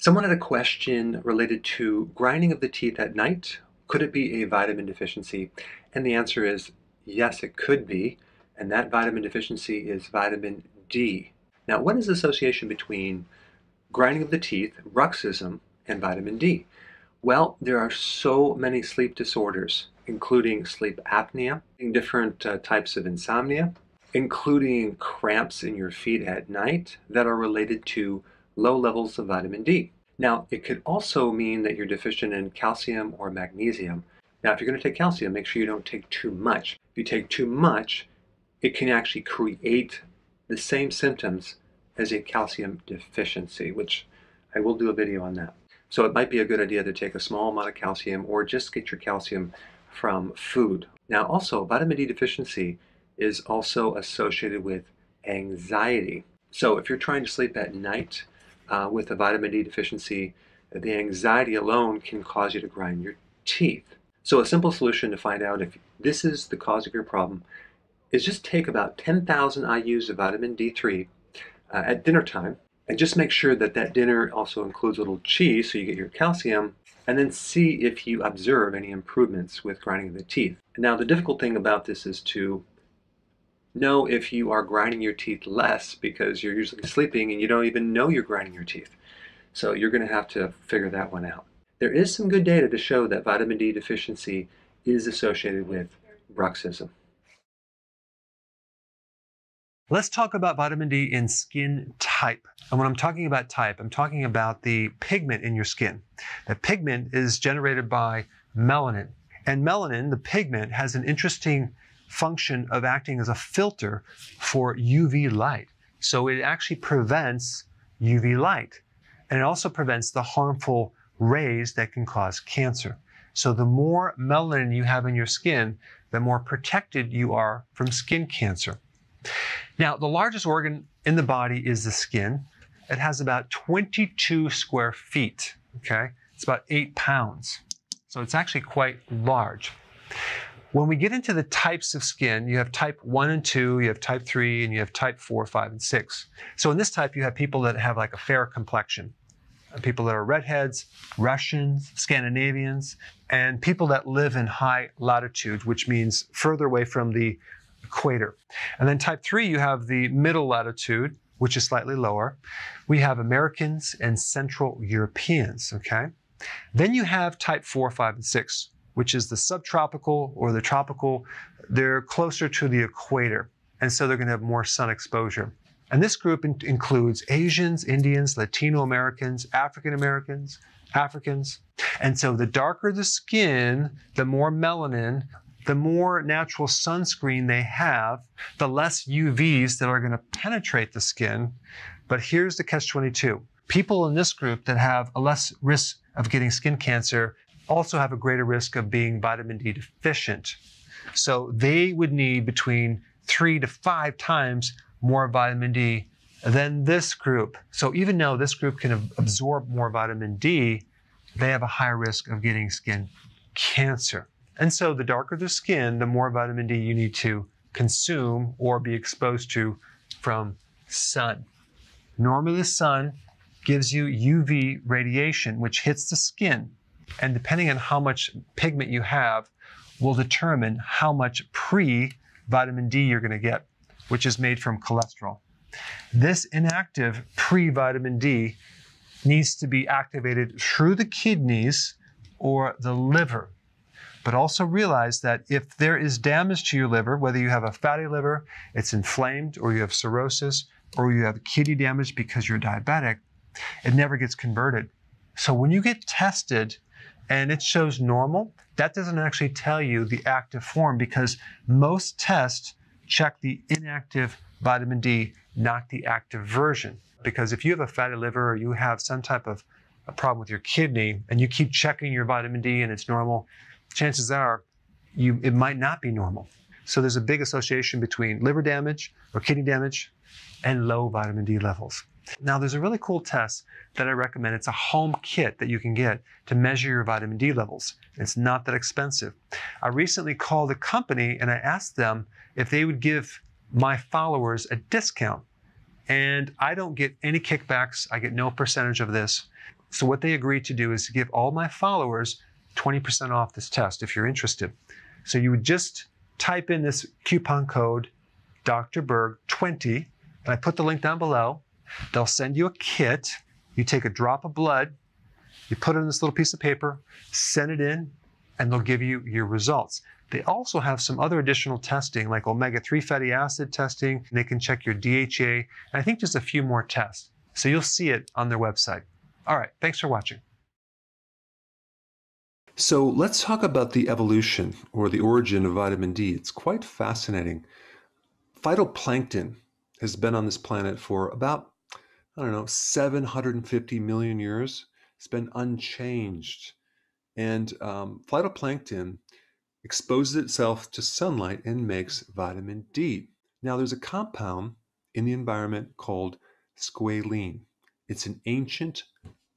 Someone had a question related to grinding of the teeth at night. Could it be a vitamin deficiency? And the answer is yes, it could be. And that vitamin deficiency is vitamin D. Now, what is the association between grinding of the teeth, bruxism, and vitamin D? Well, there are so many sleep disorders, including sleep apnea, different uh, types of insomnia, including cramps in your feet at night that are related to low levels of vitamin D. Now, it could also mean that you're deficient in calcium or magnesium. Now, if you're going to take calcium, make sure you don't take too much. If you take too much, it can actually create the same symptoms as a calcium deficiency, which I will do a video on that. So it might be a good idea to take a small amount of calcium or just get your calcium from food. Now also, vitamin D deficiency is also associated with anxiety. So if you're trying to sleep at night uh, with a vitamin D deficiency, the anxiety alone can cause you to grind your teeth. So a simple solution to find out if this is the cause of your problem is just take about 10,000 IUs of vitamin D3 uh, at dinner time and just make sure that that dinner also includes a little cheese so you get your calcium and then see if you observe any improvements with grinding the teeth. Now the difficult thing about this is to know if you are grinding your teeth less because you're usually sleeping and you don't even know you're grinding your teeth. So you're going to have to figure that one out. There is some good data to show that vitamin D deficiency is associated with bruxism. Let's talk about vitamin D in skin type. And when I'm talking about type, I'm talking about the pigment in your skin. That pigment is generated by melanin. And melanin, the pigment, has an interesting function of acting as a filter for UV light. So it actually prevents UV light. And it also prevents the harmful rays that can cause cancer. So the more melanin you have in your skin, the more protected you are from skin cancer. Now, the largest organ in the body is the skin. It has about 22 square feet, okay? It's about eight pounds. So it's actually quite large. When we get into the types of skin, you have type 1 and 2, you have type 3, and you have type 4, 5, and 6. So in this type, you have people that have like a fair complexion, uh, people that are redheads, Russians, Scandinavians, and people that live in high latitude, which means further away from the equator. And then type 3, you have the middle latitude, which is slightly lower. We have Americans and Central Europeans, okay? Then you have type 4, 5, and 6, which is the subtropical or the tropical. They're closer to the equator, and so they're going to have more sun exposure. And this group in- includes Asians, Indians, Latino Americans, African Americans, Africans. And so the darker the skin, the more melanin, the more natural sunscreen they have, the less UVs that are going to penetrate the skin. But here's the catch 22 people in this group that have a less risk of getting skin cancer also have a greater risk of being vitamin D deficient. So they would need between three to five times more vitamin D than this group. So even though this group can absorb more vitamin D, they have a higher risk of getting skin cancer. And so the darker the skin, the more vitamin D you need to consume or be exposed to from sun. Normally the sun gives you UV radiation, which hits the skin and depending on how much pigment you have, will determine how much pre vitamin D you're going to get, which is made from cholesterol. This inactive pre vitamin D needs to be activated through the kidneys or the liver. But also realize that if there is damage to your liver, whether you have a fatty liver, it's inflamed, or you have cirrhosis, or you have kidney damage because you're diabetic, it never gets converted. So when you get tested and it shows normal, that doesn't actually tell you the active form because most tests check the inactive vitamin D, not the active version. Because if you have a fatty liver or you have some type of a problem with your kidney and you keep checking your vitamin D and it's normal, chances are you it might not be normal. So there's a big association between liver damage or kidney damage and low vitamin D levels. Now, there's a really cool test that I recommend. It's a home kit that you can get to measure your vitamin D levels. It's not that expensive. I recently called a company and I asked them if they would give my followers a discount. And I don't get any kickbacks. I get no percentage of this. So what they agreed to do is to give all my followers 20% off this test if you're interested. So you would just type in this coupon code Dr. Berg 20, and I put the link down below. They'll send you a kit. You take a drop of blood, you put it in this little piece of paper, send it in, and they'll give you your results. They also have some other additional testing like omega 3 fatty acid testing. They can check your DHA, and I think just a few more tests. So you'll see it on their website. All right, thanks for watching. So let's talk about the evolution or the origin of vitamin D. It's quite fascinating. Phytoplankton has been on this planet for about, I don't know, 750 million years. It's been unchanged. And um, phytoplankton exposes itself to sunlight and makes vitamin D. Now, there's a compound in the environment called squalene. It's an ancient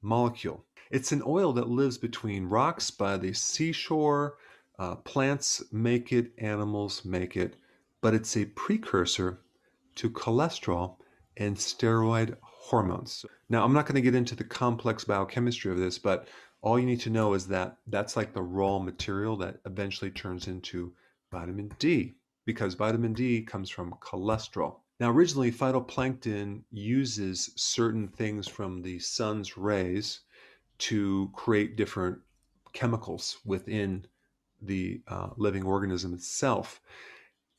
molecule. It's an oil that lives between rocks by the seashore. Uh, plants make it, animals make it, but it's a precursor to cholesterol and steroid hormones. Now, I'm not going to get into the complex biochemistry of this, but all you need to know is that that's like the raw material that eventually turns into vitamin D because vitamin D comes from cholesterol. Now, originally, phytoplankton uses certain things from the sun's rays to create different chemicals within the uh, living organism itself.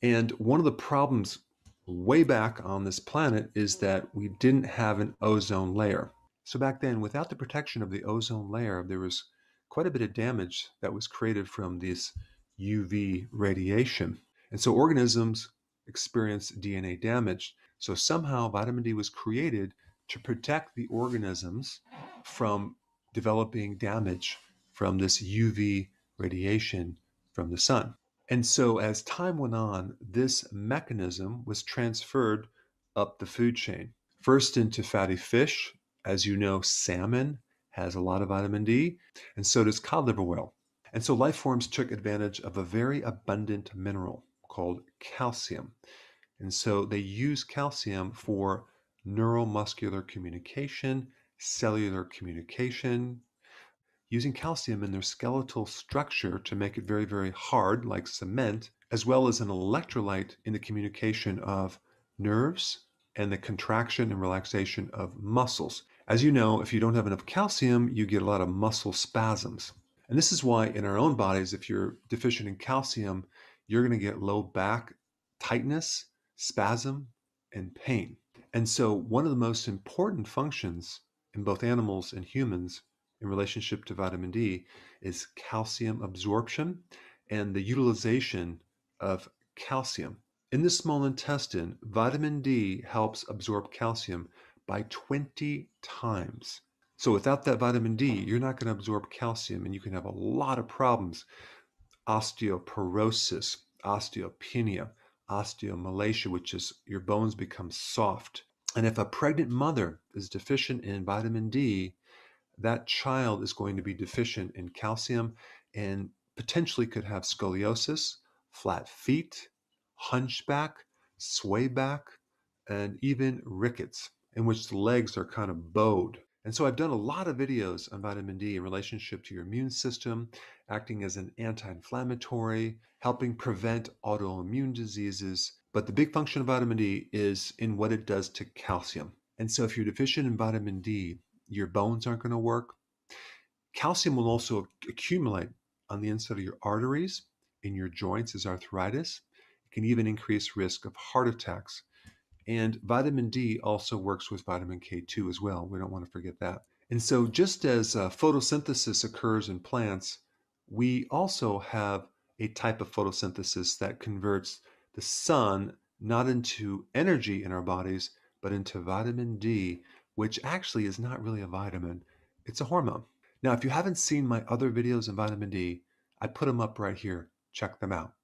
And one of the problems way back on this planet is that we didn't have an ozone layer. So back then, without the protection of the ozone layer, there was quite a bit of damage that was created from this UV radiation. And so organisms experience DNA damage. So somehow vitamin D was created to protect the organisms from developing damage from this UV radiation from the sun. And so, as time went on, this mechanism was transferred up the food chain. First into fatty fish. As you know, salmon has a lot of vitamin D, and so does cod liver oil. And so, life forms took advantage of a very abundant mineral called calcium. And so, they use calcium for neuromuscular communication, cellular communication, using calcium in their skeletal structure to make it very, very hard, like cement, as well as an electrolyte in the communication of nerves and the contraction and relaxation of muscles. As you know, if you don't have enough calcium, you get a lot of muscle spasms. And this is why in our own bodies, if you're deficient in calcium, you're going to get low back tightness, spasm, and pain. And so, one of the most important functions in both animals and humans in relationship to vitamin D is calcium absorption and the utilization of calcium. In the small intestine, vitamin D helps absorb calcium by 20 times. So without that vitamin D, you're not going to absorb calcium and you can have a lot of problems. Osteoporosis, osteopenia, osteomalacia, which is your bones become soft. And if a pregnant mother is deficient in vitamin D, that child is going to be deficient in calcium and potentially could have scoliosis, flat feet, hunchback, sway back, and even rickets, in which the legs are kind of bowed. And so I've done a lot of videos on vitamin D in relationship to your immune system, acting as an anti inflammatory, helping prevent autoimmune diseases. But the big function of vitamin D is in what it does to calcium. And so if you're deficient in vitamin D, your bones aren't going to work. Calcium will also accumulate on the inside of your arteries, in your joints as arthritis. It can even increase risk of heart attacks. And vitamin D also works with vitamin K2 as well. We don't want to forget that. And so, just as uh, photosynthesis occurs in plants, we also have a type of photosynthesis that converts the sun not into energy in our bodies, but into vitamin D, which actually is not really a vitamin, it's a hormone. Now, if you haven't seen my other videos on vitamin D, I put them up right here. Check them out.